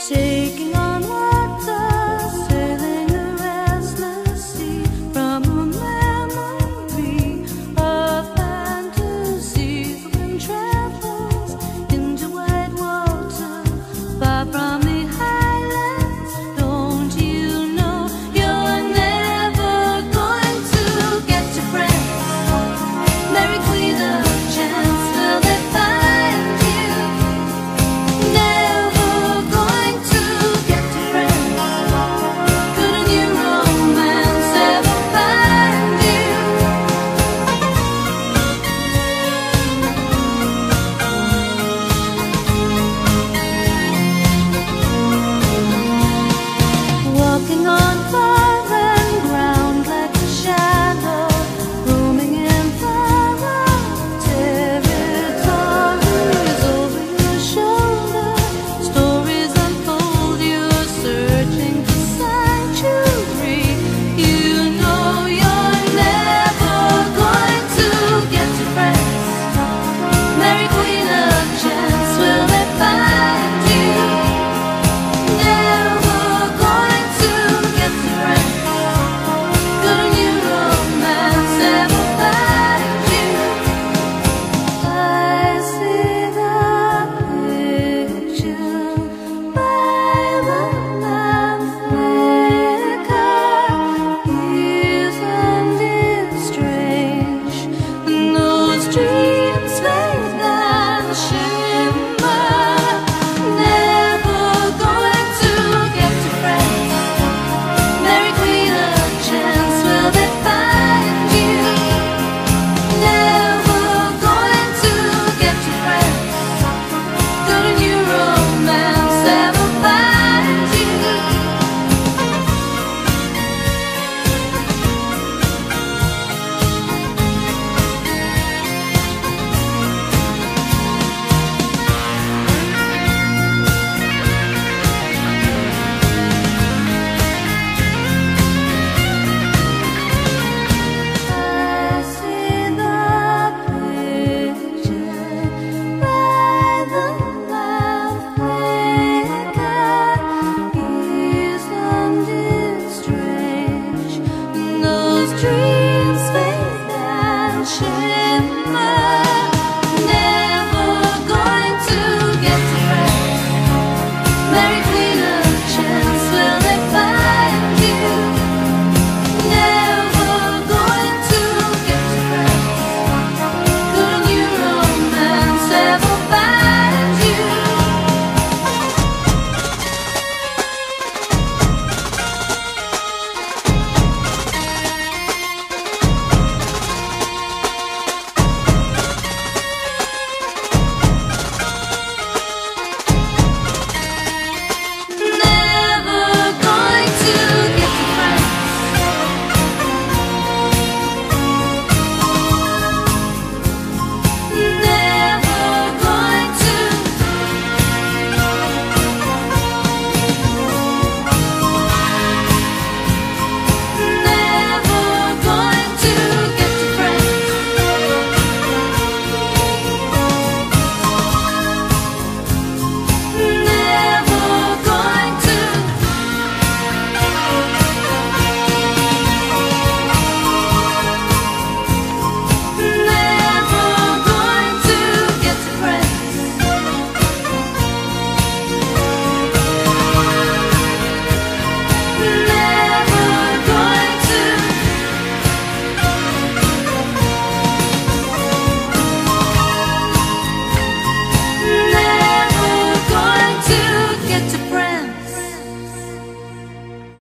shaking